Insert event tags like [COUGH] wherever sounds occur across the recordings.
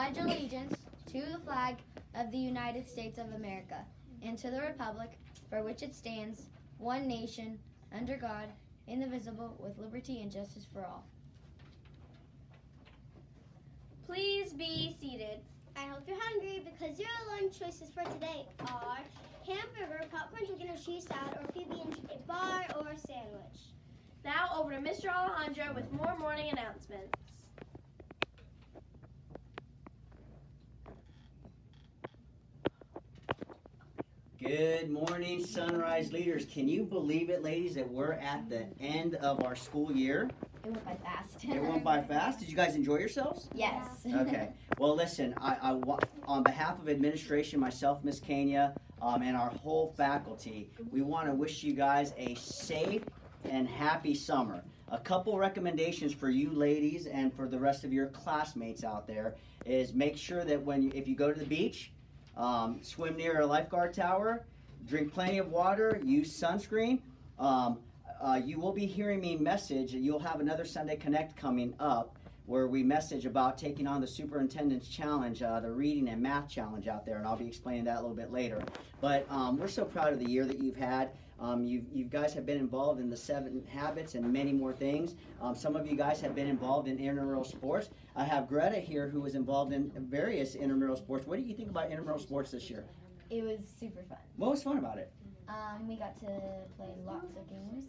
pledge allegiance to the flag of the United States of America and to the republic for which it stands, one nation, under God, indivisible, with liberty and justice for all. Please be seated. I hope you're hungry because your lunch choices for today are hamburger, popcorn chicken or cheese salad, or PB&J bar or sandwich. Now over to Mr. Alejandro with more morning announcements. Good morning, Sunrise Leaders. Can you believe it, ladies, that we're at the end of our school year? It went by fast. It went by fast. Did you guys enjoy yourselves? yes. Okay. [LAUGHS] Well, listen, I, I on behalf of administration, myself, Miss Kenya, um, and our whole faculty, we want to wish you guys a safe and happy summer. A couple recommendations for you ladies and for the rest of your classmates out there is make sure that when you, if you go to the beach, um, swim near a lifeguard tower, drink plenty of water, use sunscreen. Um, uh, you will be hearing me message. You'll have another Sunday Connect coming up where we message about taking on the superintendent's challenge, uh, the reading and math challenge out there, and I'll be explaining that a little bit later. But um, we're so proud of the year that you've had. Um, you, you guys have been involved in the seven habits and many more things. Um, some of you guys have been involved in intramural sports. I have Greta here who was involved in various intramural sports. What do you think about intramural sports this year? It was super fun. What was fun about it? Um, we got to play lots of games,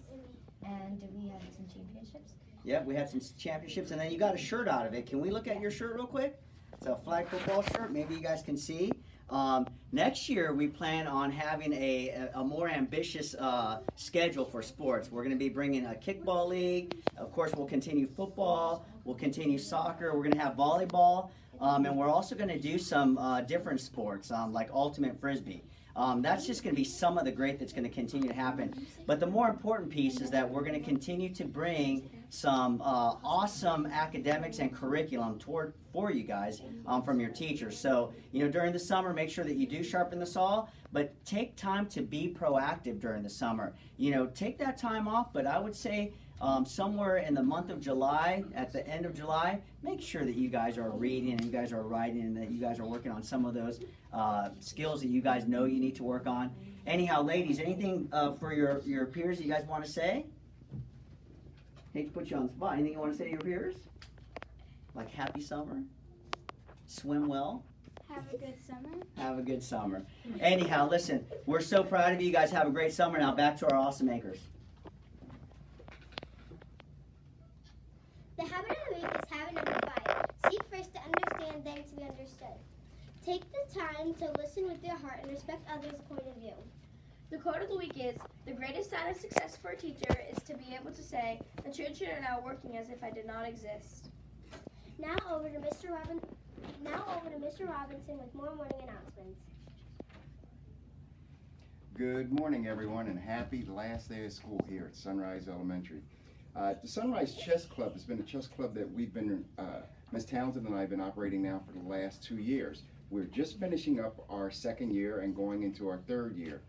and we had some championships. Yeah, we had some championships, and then you got a shirt out of it. Can we look at your shirt real quick? It's a flag football shirt. Maybe you guys can see. Um, next year, we plan on having a, a, a more ambitious uh, schedule for sports. We're going to be bringing a kickball league. Of course, we'll continue football. We'll continue soccer. We're going to have volleyball. Um, and we're also going to do some uh, different sports um, like ultimate frisbee. Um, that's just going to be some of the great that's going to continue to happen. But the more important piece is that we're going to continue to bring some uh, awesome academics and curriculum toward for you guys um, from your teachers. So you know during the summer, make sure that you do sharpen the saw, but take time to be proactive during the summer. You know, take that time off. But I would say um, somewhere in the month of July, at the end of July, make sure that you guys are reading and you guys are writing and that you guys are working on some of those uh, skills that you guys know you need to work on. Anyhow, ladies, anything uh, for your, your peers you guys want to say? Hate to put you on the spot. Anything you want to say to your peers? Like happy summer? Swim well? Have a good summer. Have a good summer. Anyhow, listen, we're so proud of you. You guys have a great summer. Now back to our awesome anchors. The habit of the week is habit number five. Seek first to understand, then to be understood. Take the time to listen with your heart and respect others' point of view. The quote of the week is The greatest sign of success for a teacher is to be able to say, The children are now working as if I did not exist. Now over to Mr. Robin. Now over to Mr. Robinson with more morning announcements. Good morning, everyone, and happy last day of school here at Sunrise Elementary. Uh, the Sunrise Chess Club has been a chess club that we've been, uh, Ms. Townsend and I have been operating now for the last two years. We're just finishing up our second year and going into our third year.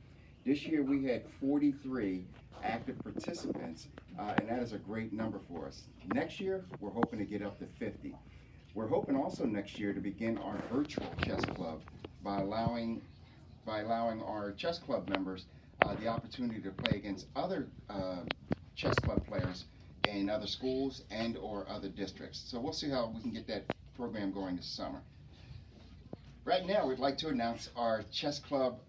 This year we had 43 active participants, uh, and that is a great number for us. Next year, we're hoping to get up to 50. We're hoping also next year to begin our virtual chess club by allowing by allowing our chess club members uh, the opportunity to play against other uh, chess club players in other schools and or other districts. So we'll see how we can get that program going this summer. Right now, we'd like to announce our chess club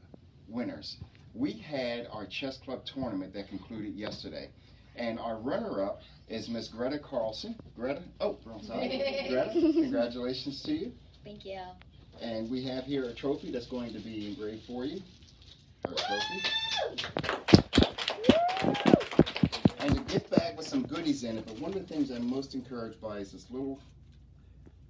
winners. We had our chess club tournament that concluded yesterday. And our runner-up is Miss Greta Carlson. Greta, oh, wrong side. [LAUGHS] Greta, congratulations to you. Thank you. And we have here a trophy that's going to be engraved for you. Our trophy. And a gift bag with some goodies in it, but one of the things I'm most encouraged by is this little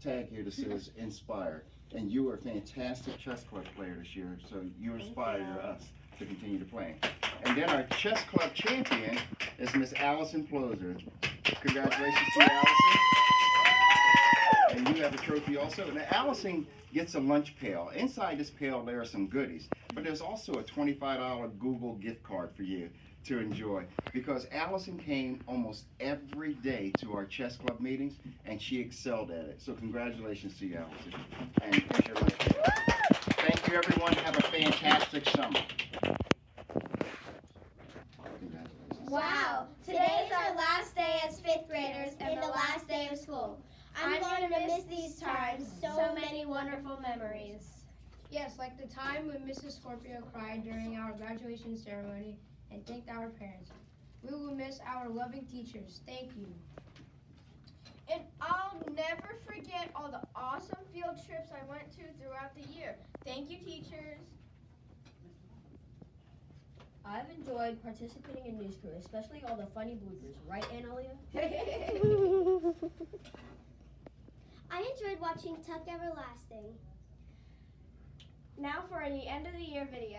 tag here that says inspired. And you are a fantastic chess club player this year, so you inspire us to continue to play. And then our chess club champion is Miss Allison Ploser. Congratulations to Allison. And you have a trophy also. And Allison gets a lunch pail. Inside this pail, there are some goodies. But there's also a $25 Google gift card for you to enjoy because Allison came almost every day to our chess club meetings and she excelled at it. So congratulations to you, Allison. And. Thank you, everyone. Have a fantastic summer. Congratulations. Wow, today's our last day as fifth graders and the last day of school. I'm, going to miss these times. So many wonderful memories. Yes, like the time when Mrs. Scorpio cried during our graduation ceremony and thanked our parents. We will miss our loving teachers. Thank you. And I'll never forget all the awesome field trips I went to throughout the year. Thank you, teachers. I've enjoyed participating in news crew, especially all the funny bloopers. Right, Analia? [LAUGHS] [LAUGHS] I enjoyed watching Tuck Everlasting. Now for the end of the year video.